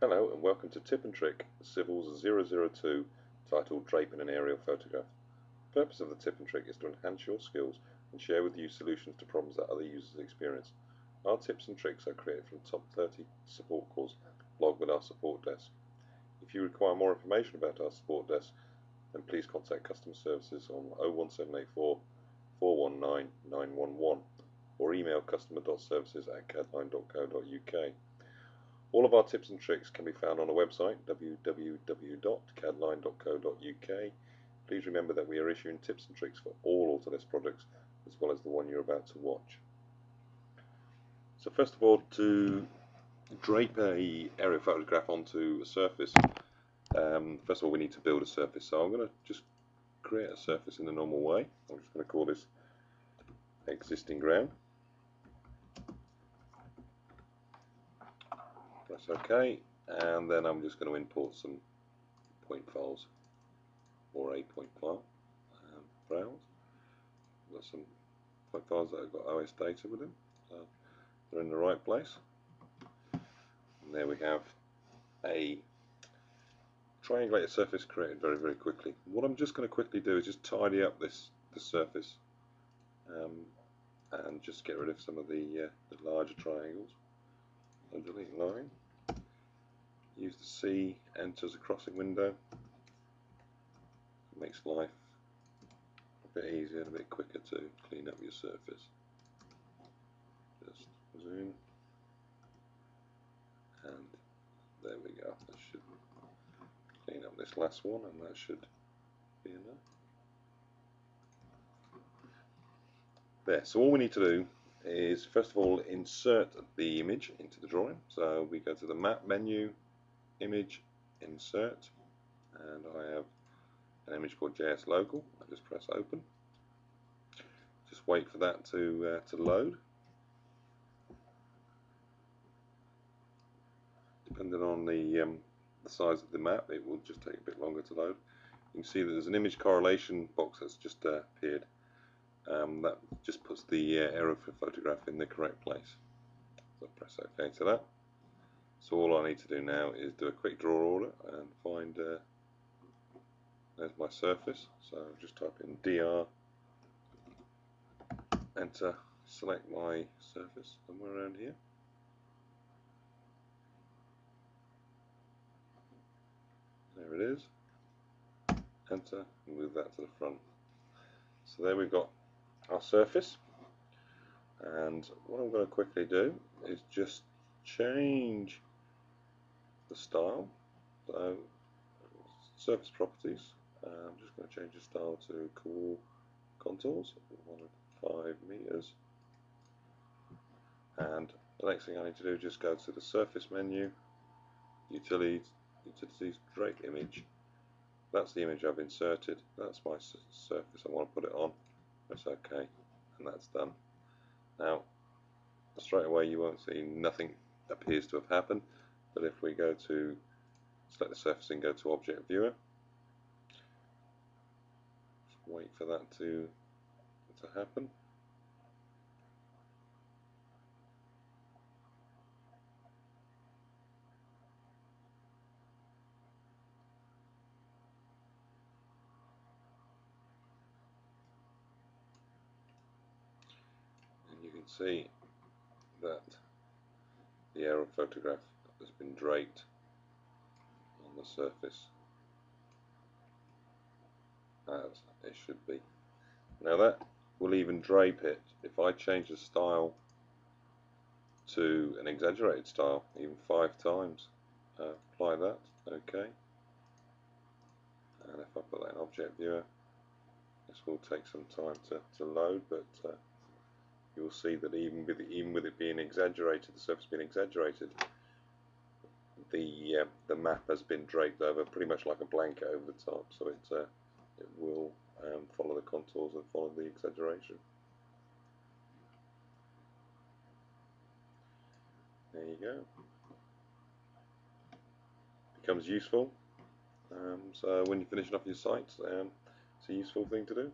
Hello and welcome to Tip and Trick Civils 002 titled Draping an Aerial Photograph. The purpose of the tip and trick is to enhance your skills and share with you solutions to problems that other users experience. Our tips and tricks are created from top 30 support calls logged with our support desk. If you require more information about our support desk, then please contact customer services on 01784 419 911 or email customer.services at cadline.co.uk. All of our tips and tricks can be found on our website www.cadline.co.uk. Please remember that we are issuing tips and tricks for all Autodesk products as well as the one you're about to watch. So first of all, to drape a aerial photograph onto a surface, um, first of all we need to build a surface. So I'm going to just create a surface in the normal way. I'm just going to call this existing ground. Press OK and then I'm just going to import some point files or a point file um, browse. Got some point files that have got OS data with them so they're in the right place. And there we have a triangulated surface created very very quickly. What I'm just going to quickly do is just tidy up this the surface um, and just get rid of some of the, uh, the larger triangles. And delete line use the C enters a crossing window. It makes life a bit easier and a bit quicker to clean up your surface. Just zoom. And there we go. That should clean up this last one and that should be enough. There. So all we need to do is first of all insert the image into the drawing. So we go to the map menu image insert and I have an image called JS local. I just press open. Just wait for that to uh, to load. Depending on the, um, the size of the map it will just take a bit longer to load. You can see that there's an image correlation box that's just uh, appeared. Um, that just puts the uh, for photograph in the correct place. So press OK to that so all I need to do now is do a quick draw order and find uh, there's my surface. So just type in dr enter select my surface somewhere around here. There it is. Enter move that to the front. So there we've got our surface. And what I'm going to quickly do is just change the style. So surface properties. I'm just going to change the style to cool contours one of five meters. And the next thing I need to do is just go to the surface menu utilities utilities drape image. That's the image I've inserted. That's my surface I want to put it on. Press OK and that's done. Now straight away you won't see nothing appears to have happened but if we go to select the surface and go to object viewer wait for that to to happen. And you can see that the aerial photograph has been draped on the surface as it should be. Now that will even drape it if I change the style to an exaggerated style even five times uh, apply that okay and if I put that in object viewer this will take some time to, to load but uh, you'll see that even with, it, even with it being exaggerated, the surface being exaggerated, the uh, the map has been draped over pretty much like a blanket over the top, so it uh, it will um, follow the contours and follow the exaggeration. There you go. Becomes useful. Um, so when you're finishing off your sites, um, it's a useful thing to do.